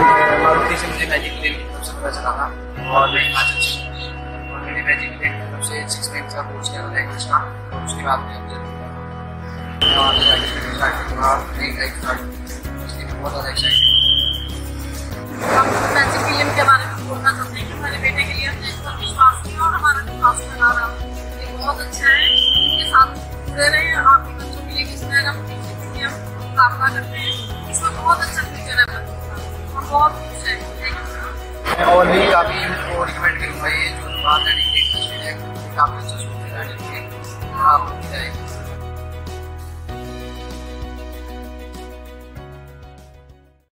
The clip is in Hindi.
मारुति से मुझे मैजिक लेन की तरफ़ से पता चला था और मैं हिमाचल से और मैंने मैजिक लेन की तरफ़ से सिक्स मंथ का कोर्स किया था लैंग्वेज का और उसके बाद मैं मैं बहुत ज़्यादा एक्साइटेड मैजिक फ़िल्म के बारे में बोलना चाहते हैं। कि हमारे बेटे के लिए हमने इस पर विश्वास किया और हमारा विश्वास बना रहा ये बहुत अच्छा है इनके साथ जुड़े रहे आपके बच्चों के लिए किस तरह हम टीचिंग करते हैं इसमें बहुत अच्छा और भी काफ़ी उनको रिकमेंड करूँगा ये जो बात है काफ़ी अच्छा स्कूल है